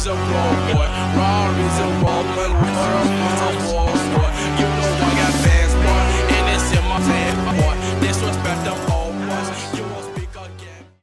he's a wrong boy. know is a wrong